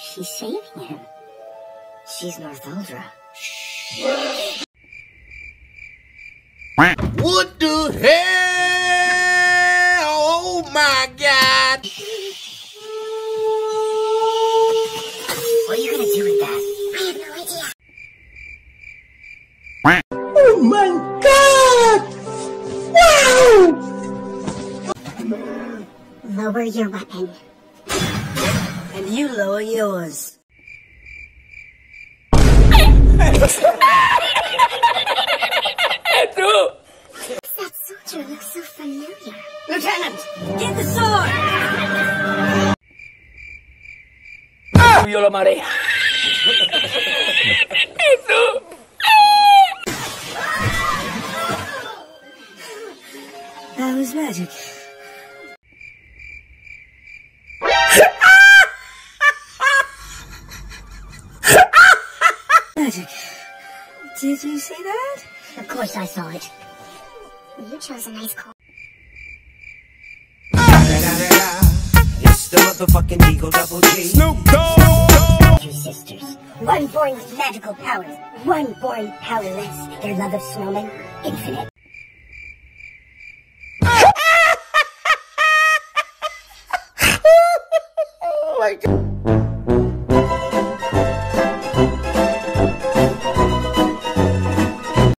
She's saving him. She's Northuldra. What the hell? Oh my god! What are you gonna do with that? I have no idea. Oh my god! Wow! Lower your weapon. And you lower yours. That soldier looks so familiar. Lieutenant, get the sword! Yo lo mareé. That was magic. magic. Did you see that? Of course I saw it. You chose a nice call. It's the motherfucking Eagle Double G. Snoop Dogg! Two sisters. One born with magical powers. One born powerless. Their love of snowmen, infinite. Oh my god!